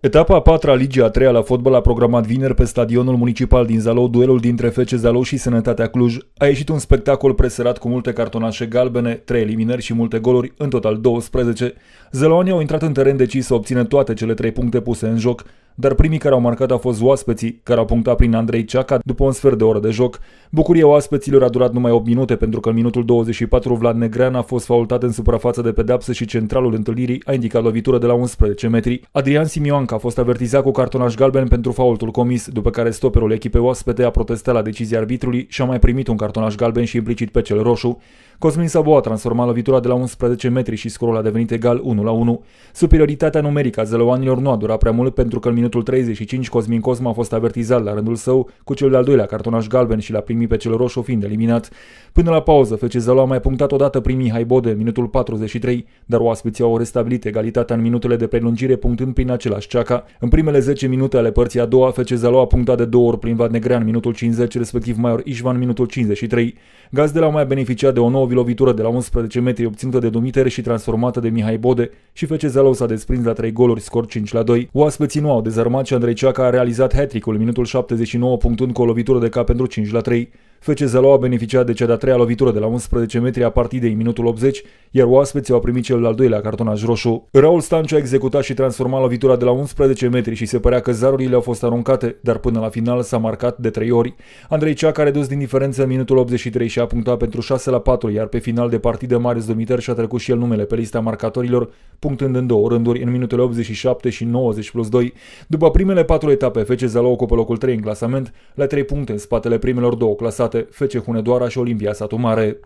Etapa a patra a Ligii a treia la fotbal a programat vineri pe stadionul municipal din Zalău duelul dintre FC Zalău și Sănătatea Cluj. A ieșit un spectacol preserat cu multe cartonașe galbene, trei eliminări și multe goluri, în total 12. Zăloanii au intrat în teren decis să obțină toate cele trei puncte puse în joc dar primii care au marcat au fost oaspeții, care au punctat prin Andrei Ceaca după un sfert de oră de joc. Bucuria oaspeților a durat numai 8 minute pentru că în minutul 24 Vlad Negrean a fost faultat în suprafață de pedapsă și centralul întâlnirii a indicat lovitură de la 11 metri. Adrian Simioanca a fost avertizat cu cartonaș galben pentru faultul comis, după care stoperul echipei oaspete a protestat la decizia arbitrului și a mai primit un cartonaș galben și implicit pe cel roșu. Cosmin Sabo a transformat lovitura de la 11 metri și scorul a devenit egal 1 la 1. Superioritatea numerică a zălăoanilor nu a durat prea mult pentru că în minutul 35 Cosmin Cosma a fost avertizat la rândul său cu cel de-al doilea cartonaș galben și l-a primit pe cel roșu fiind eliminat. Până la pauză, FC Zălău a mai punctat odată prin Mihai Bode, minutul 43, dar oaspeții au restabilit egalitatea în minutele de prelungire punctând prin același ceaca. În primele 10 minute ale părții a doua, FC Zălău a punctat de două ori prin Vad Negrean, minutul 50, respectiv Maior Ișvan, minutul 53. Gazdele au mai beneficiat de o nouă lovitură de la 11 metri obținută de Dumitere și transformată de Mihai Bode și FC Zalău s-a desprins la 3 goluri, scor 5 la 2. Oaspeții nu au dezarmat și Andrei Ceaca a realizat hat-trick-ul minutul 79 punctând cu o lovitură de cap pentru 5 la 3. FC Zalău a beneficiat de cea de-a treia lovitură de la 11 metri a partidei în minutul 80, iar oaspeții au primit cel al doilea cartonaj roșu. Raul Stanciu a executat și transformat lovitura de la 11 metri și se părea că zarurile au fost aruncate, dar până la final s-a marcat de 3 ori. Andrei Ceac a redus din diferență în minutul 83 și a punctat pentru 6 la 4, iar pe final de partidă Marius Domiter și-a trecut și el numele pe lista marcatorilor, punctând în două rânduri în minutele 87 și 90 plus 2. După primele patru etape, FC Zalău ocupă locul 3 în clasament, la 3 puncte în spatele primelor două clasate, FC Hunedoara și Olimpia Satu Mare.